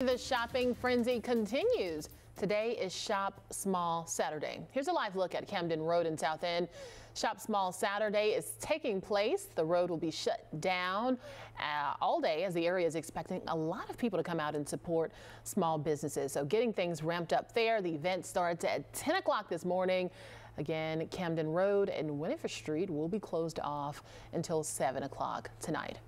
The shopping frenzy continues. Today is Shop Small Saturday. Here's a live look at Camden Road in South End. Shop Small Saturday is taking place. The road will be shut down uh, all day as the area is expecting a lot of people to come out and support small businesses. So getting things ramped up there. The event starts at 10 o'clock this morning. Again, Camden Road and Winnifred Street will be closed off until 7 o'clock tonight.